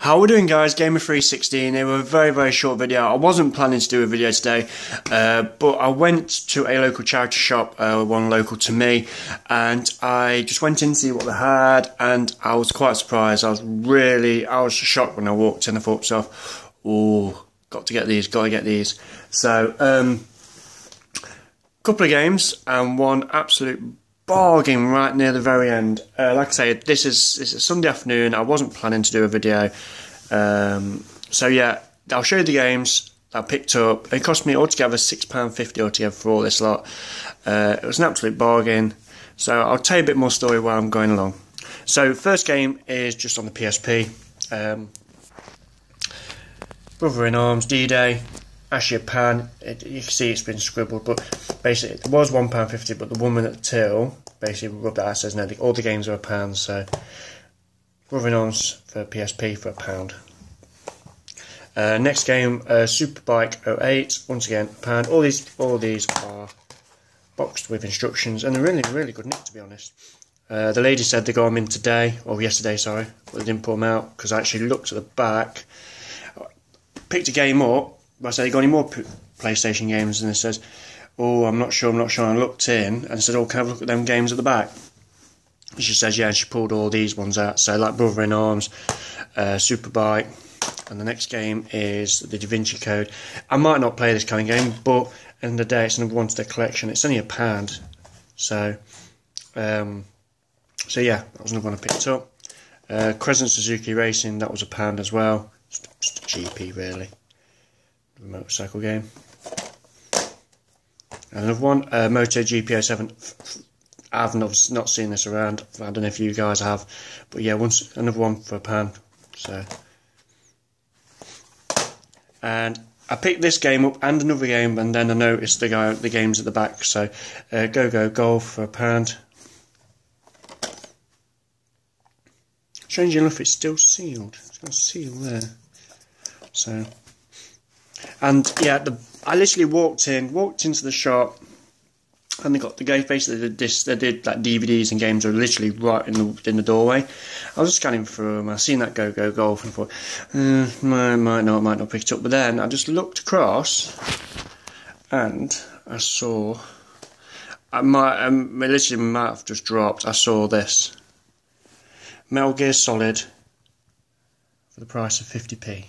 How are we doing guys? Gamer316, they were a very very short video. I wasn't planning to do a video today, uh, but I went to a local charity shop, uh, one local to me, and I just went in to see what they had, and I was quite surprised. I was really, I was shocked when I walked in. I thought to myself, oh, got to get these, got to get these. So, um, couple of games and one absolute bargain right near the very end. Uh, like I say, this is Sunday afternoon. I wasn't planning to do a video, um, so yeah, I'll show you the games I picked up. It cost me altogether six pound fifty altogether for all this lot. Uh, it was an absolute bargain. So I'll tell you a bit more story while I'm going along. So first game is just on the PSP. Um, Brother in Arms D-Day. Actually, a. It, you can see it's been scribbled, but basically it was one pound fifty. But the woman at the till basically rubbed out says no, the, all the games are a pound. So Arms for PSP for a pound. Uh, next game, uh, Superbike 08. Once again, a pound. All these, all these are boxed with instructions, and they're really, really good nick to be honest. Uh, the lady said they got them in today, or yesterday, sorry, but they didn't pull them out because I actually looked at the back, picked a game up, I said, you got any more PlayStation games? And it says, oh, I'm not sure, I'm not sure. And I looked in and said, oh, can I look at them games at the back? And she says, yeah, and she pulled all these ones out. So, like Brother in Arms, uh, Superbike, and the next game is the Da Vinci Code. I might not play this kind of game, but in the day, it's another one to the collection. It's only a pound. So, um, so yeah, that was another one I picked up. Uh, Crescent Suzuki Racing, that was a pound as well. A GP, really motorcycle game. Another one, uh, Moto GP 07. I've not, not seen this around. I don't know if you guys have, but yeah, once another one for a pound. So, and I picked this game up and another game, and then I noticed the guy, the games at the back. So, uh, Go Go Golf for a pound. Strangely enough, it's still sealed. It's got a seal there. So, and yeah, the, I literally walked in, walked into the shop, and they got the guys basically did this. They did like DVDs and games are literally right in the in the doorway. I was just scanning through them. I seen that Go Go Golf and thought, uh, might, might not, might not pick it up. But then I just looked across, and I saw. I might, um, literally, my mouth just dropped. I saw this Metal Gear Solid for the price of 50p.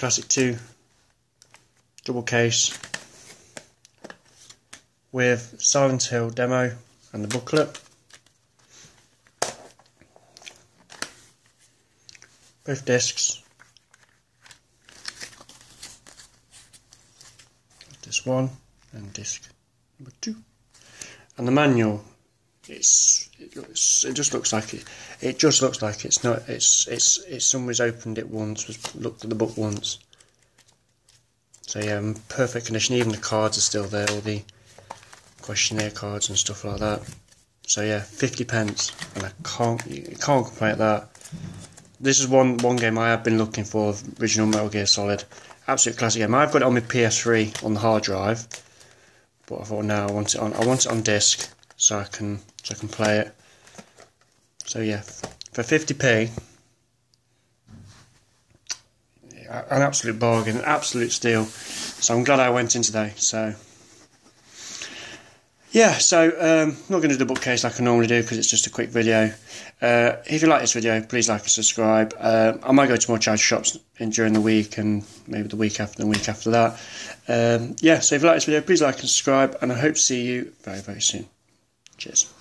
Classic 2 double case with Silent Hill demo and the booklet. Both discs. This one and disc number two. And the manual it's it, looks, it just looks like it. It just looks like it's not. It's it's it's somebody's opened it once, was looked at the book once. So yeah, in perfect condition. Even the cards are still there, all the questionnaire cards and stuff like that. So yeah, fifty pence, and I can't you can't complain at that. This is one one game I have been looking for. Original Metal Gear Solid, absolute classic game. I've got it on my PS3 on the hard drive, but I thought no I want it on. I want it on disc so I can so I can play it. So yeah, for 50p, an absolute bargain, an absolute steal. So I'm glad I went in today. So yeah, so um, not going to do the bookcase like I normally do because it's just a quick video. Uh, if you like this video, please like and subscribe. Uh, I might go to more charity shops in, during the week and maybe the week after the week after that. Um, yeah, so if you like this video, please like and subscribe, and I hope to see you very, very soon. Cheers.